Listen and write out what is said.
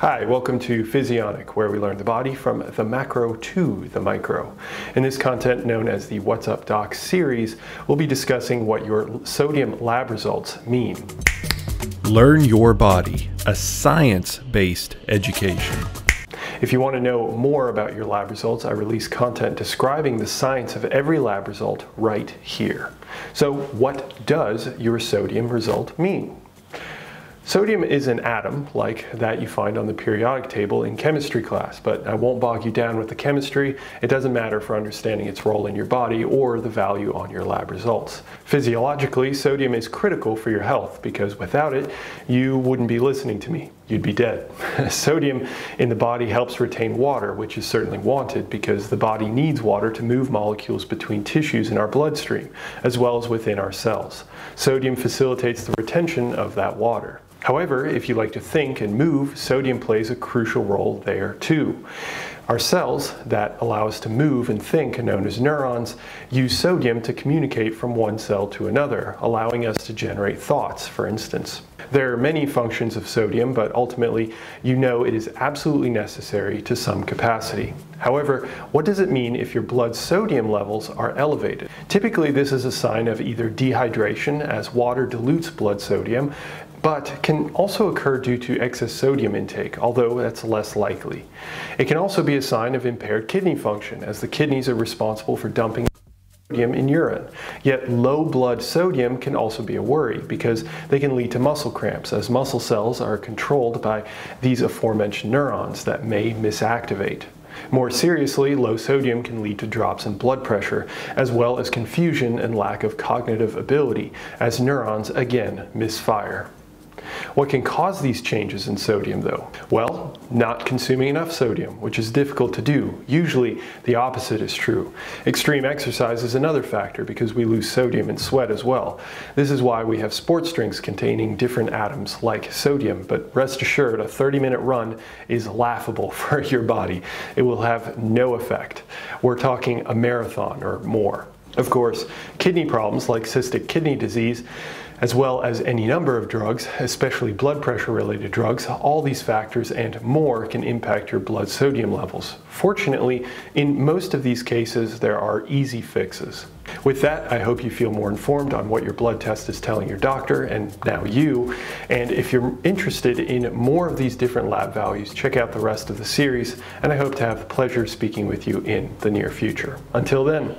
Hi, welcome to Physionic, where we learn the body from the macro to the micro. In this content, known as the What's Up Doc series, we'll be discussing what your sodium lab results mean. Learn Your Body, a science based education. If you want to know more about your lab results, I release content describing the science of every lab result right here. So, what does your sodium result mean? Sodium is an atom like that you find on the periodic table in chemistry class, but I won't bog you down with the chemistry. It doesn't matter for understanding its role in your body or the value on your lab results. Physiologically, sodium is critical for your health because without it, you wouldn't be listening to me. You'd be dead. sodium in the body helps retain water, which is certainly wanted because the body needs water to move molecules between tissues in our bloodstream, as well as within our cells. Sodium facilitates the retention of that water. However, if you like to think and move, sodium plays a crucial role there too. Our cells that allow us to move and think, known as neurons, use sodium to communicate from one cell to another, allowing us to generate thoughts, for instance. There are many functions of sodium, but ultimately, you know it is absolutely necessary to some capacity. However, what does it mean if your blood sodium levels are elevated? Typically, this is a sign of either dehydration, as water dilutes blood sodium, but can also occur due to excess sodium intake, although that's less likely. It can also be a sign of impaired kidney function, as the kidneys are responsible for dumping sodium in urine. Yet low blood sodium can also be a worry because they can lead to muscle cramps as muscle cells are controlled by these aforementioned neurons that may misactivate. More seriously, low sodium can lead to drops in blood pressure, as well as confusion and lack of cognitive ability, as neurons again misfire. What can cause these changes in sodium though? Well, not consuming enough sodium, which is difficult to do. Usually the opposite is true. Extreme exercise is another factor because we lose sodium in sweat as well. This is why we have sports drinks containing different atoms like sodium, but rest assured a 30 minute run is laughable for your body. It will have no effect. We're talking a marathon or more. Of course, kidney problems like cystic kidney disease as well as any number of drugs, especially blood pressure related drugs, all these factors and more can impact your blood sodium levels. Fortunately, in most of these cases, there are easy fixes. With that, I hope you feel more informed on what your blood test is telling your doctor and now you. And if you're interested in more of these different lab values, check out the rest of the series. And I hope to have the pleasure of speaking with you in the near future. Until then,